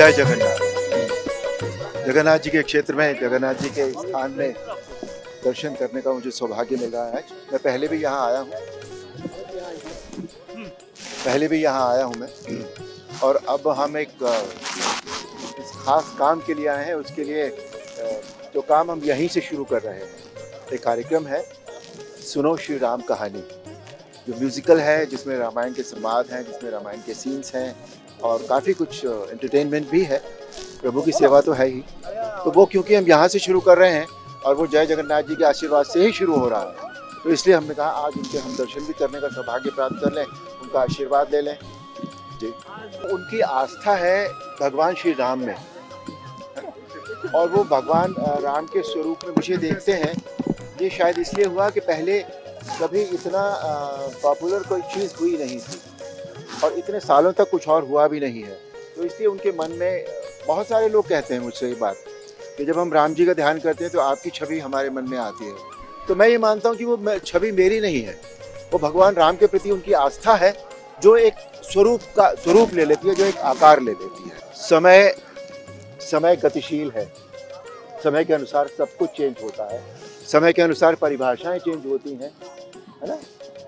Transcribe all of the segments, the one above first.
जय जगन्नाथ। जगन्नाथ जी के क्षेत्र में, जगन्नाथ जी के स्थान में दर्शन करने का मुझे सौभाग्य मिल रहा है। मैं पहले भी यहाँ आया हूँ। पहले भी यहाँ आया हूँ मैं। और अब हम एक खास काम के लिए आए हैं। उसके लिए जो काम हम यहीं से शुरू कर रहे हैं, एक कार्यक्रम है, सुनो श्री राम कहानी। जो म्यूजिकल है, जिसमें रामायण के संवाद हैं, जिसमें रामायण के सीन्स हैं, और काफ़ी कुछ एंटरटेनमेंट भी है। प्रभु की सेवा तो है ही। तो वो क्योंकि हम यहाँ से शुरू कर रहे हैं, और वो जय जगन्नाथ जी के आशीर्वाद से ही शुरू हो रहा है तो इसलिए हमने कहा, आज उनके हम दर्शन भी करने का सौभाग्य प्राप्त कर लें, उनका आशीर्वाद ले लें। जी। उनकी आस्था है भगवान श्री राम में। और वो भगवान राम के स्वरूप में मुझे देखते हैं। ये शायद इसलिए हुआ कि पहले कभी इतना पॉपुलर कोई चीज़ हुई नहीं थी और इतने सालों तक कुछ और हुआ भी नहीं है। तो इसलिए उनके मन में बहुत सारे लोग कहते हैं मुझसे ये बात कि जब हम राम जी का ध्यान करते हैं तो आपकी छवि हमारे मन में आती है। तो मैं ये मानता हूँ कि वो छवि मेरी नहीं है। वो भगवान राम के प्रति उनकी आस्था है, जो एक स्वरूप का, स्वरूप ले लेती है, जो एक आकार ले लेती है। समय समय गतिशील है। समय के अनुसार सब कुछ चेंज होता है। समय के अनुसार परिभाषाएँ चेंज होती हैं, है ना?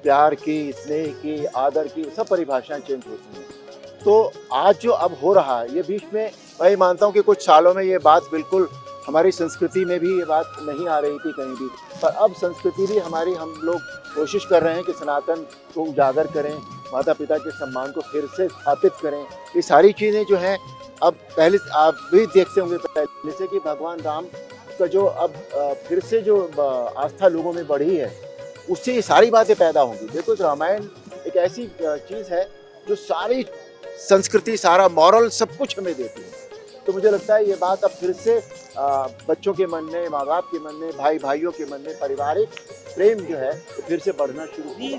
प्यार की, स्नेह की, आदर की, सब परिभाषाएँ चेंज होती हैं। तो आज जो अब हो रहा है, ये बीच में मैं मानता हूँ कि कुछ सालों में ये बात बिल्कुल हमारी संस्कृति में भी ये बात नहीं आ रही थी कहीं भी। पर अब संस्कृति भी हमारी, हम लोग कोशिश कर रहे हैं कि सनातन को उजागर करें माता पिता के सम्मान को फिर से स्थापित करें। ये सारी चीज़ें जो हैं, अब पहले आप भी देखते होंगे पहले से कि भगवान राम का जो अब फिर से जो आस्था लोगों में बढ़ी है, उससे ये सारी बातें पैदा होंगी। देखो तो रामायण एक ऐसी चीज़ है जो सारी संस्कृति, सारा मॉरल सब कुछ हमें देती है। तो मुझे लगता है ये बात अब फिर से बच्चों के मन में माँ बाप के मन में भाई भाइयों के मन में पारिवारिक प्रेम जो है वो फिर से बढ़ना शुरू है। है। में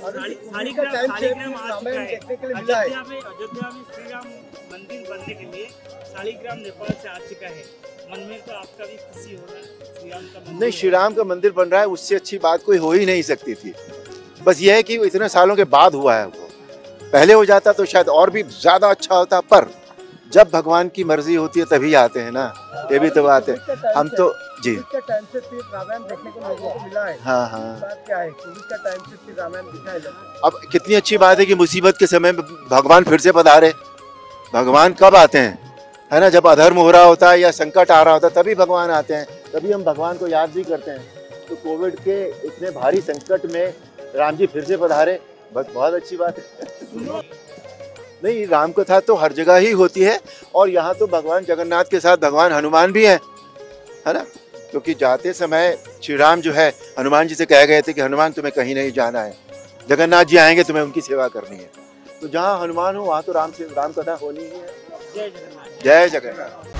श्री राम मंदिर बनने के लिए सालीग्राम नेपाल से आ चुका है। मन में तो आपका भी खुशी होगा श्री राम नहीं श्री राम का मंदिर बन रहा है उससे अच्छी बात कोई हो ही नहीं सकती थी। बस ये है कि इतने सालों के बाद हुआ है वो। पहले हो जाता तो शायद और भी ज़्यादा अच्छा होता पर जब भगवान की मर्ज़ी होती है तभी आते हैं ना ये भी तो बात है। हम तो जी। टाइम से रामायण देखने को लोगों को मिला है। हाँ हाँ। बात क्या है? टाइम से रामायण दिखाया अब कितनी अच्छी बात है कि मुसीबत के समय में भगवान फिर से पधारे। भगवान कब आते हैं? है ना जब अधर्म हो रहा होता है या संकट आ रहा होता है तभी भगवान आते हैं। तभी हम भगवान को याद भी करते हैं। तो कोविड के इतने भारी संकट में राम जी फिर से पधारे। बस बहुत अच्छी बात है। नहीं राम कथा तो हर जगह ही होती है और यहाँ तो भगवान जगन्नाथ के साथ भगवान हनुमान भी हैं है ना? क्योंकि जाते समय श्री राम जो है हनुमान जी से कह गए थे कि हनुमान तुम्हें कहीं नहीं जाना है। जगन्नाथ जी आएँगे तुम्हें उनकी सेवा करनी है। तो जहाँ हनुमान हो वहाँ तो राम से राम कथा होनी ही है। जय जगन्नाथ। जय जगन्नाथ।